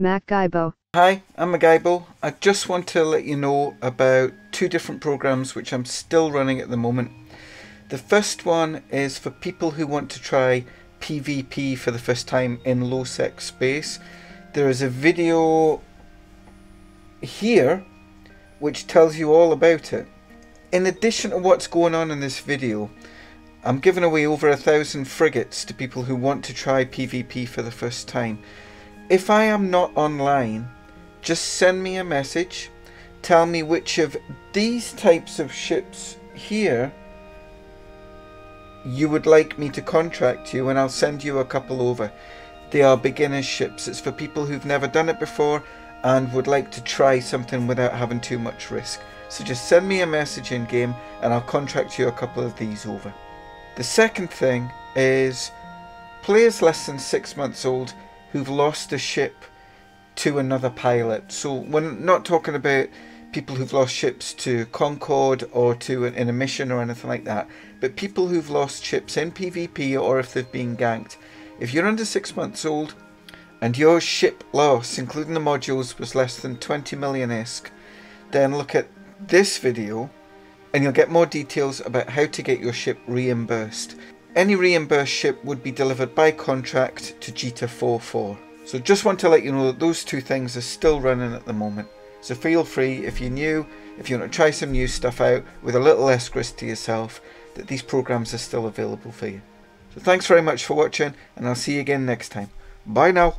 MacGybo. Hi, I'm MacGybo. I just want to let you know about two different programs which I'm still running at the moment. The first one is for people who want to try PvP for the first time in low sec space. There is a video here which tells you all about it. In addition to what's going on in this video, I'm giving away over a thousand frigates to people who want to try PvP for the first time. If I am not online, just send me a message, tell me which of these types of ships here you would like me to contract you and I'll send you a couple over. They are beginner ships. It's for people who've never done it before and would like to try something without having too much risk. So just send me a message in game and I'll contract you a couple of these over. The second thing is players less than six months old who've lost a ship to another pilot. So we're not talking about people who've lost ships to Concord or to an, in a mission or anything like that, but people who've lost ships in PvP or if they've been ganked. If you're under six months old and your ship loss, including the modules, was less than 20 million ISK, then look at this video and you'll get more details about how to get your ship reimbursed. Any reimbursed ship would be delivered by contract to Jita 44. So just want to let you know that those two things are still running at the moment. So feel free, if you're new, if you want to try some new stuff out with a little less risk to yourself, that these programs are still available for you. So thanks very much for watching and I'll see you again next time. Bye now.